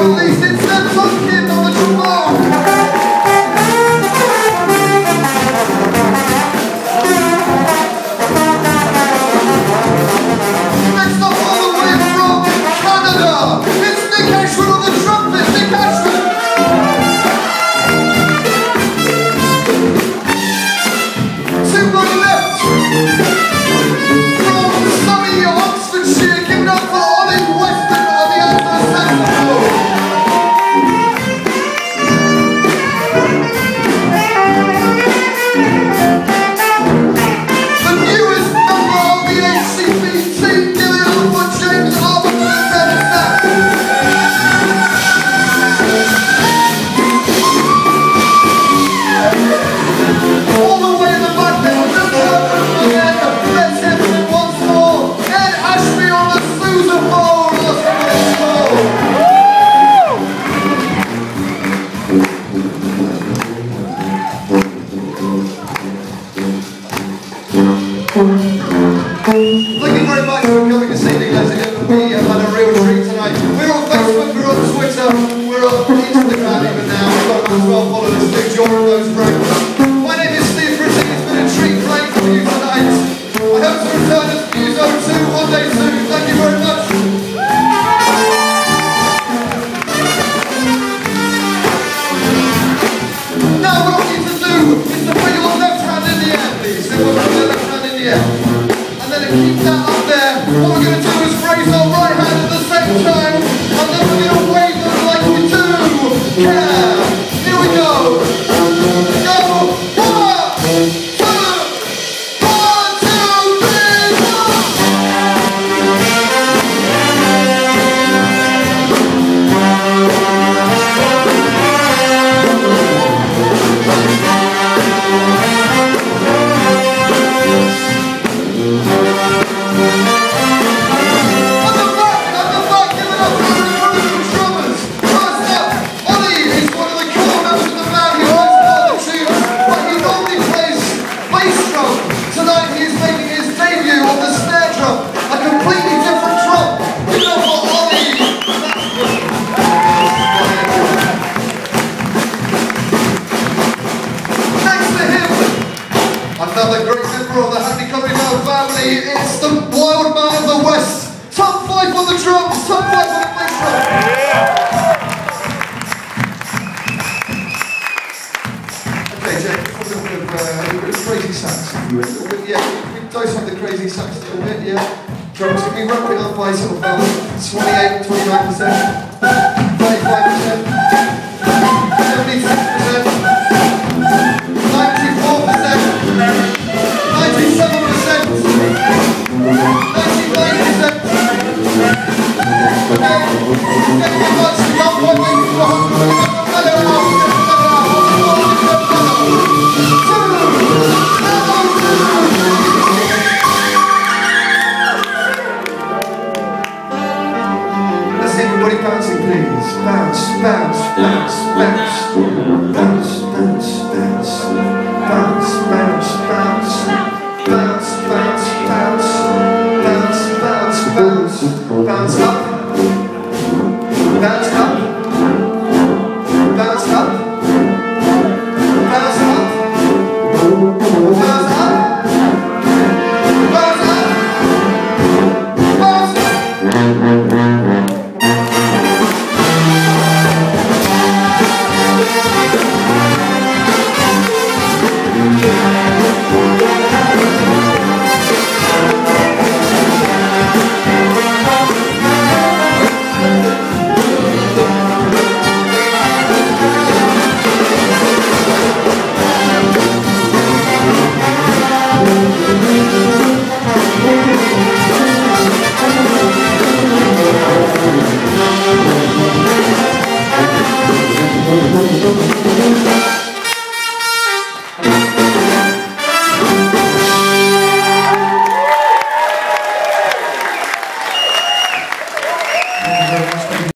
released, it's the fucking Looking very much for coming this evening, ladies and gentlemen. We have had a real treat tonight. We're on Facebook, we're on Twitter, we're on Instagram even now. We've got 12 followers. Big joy for those very the Wild Man of the West. Top five on the drums, top five on the bass drum. Okay, Jake, a little bit uh, of, crazy sax. A little bit, yeah, we dice up the crazy sax a little bit, yeah. Drums, we be wrapping up by sort of 28, 29%, 35%.